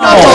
Oh.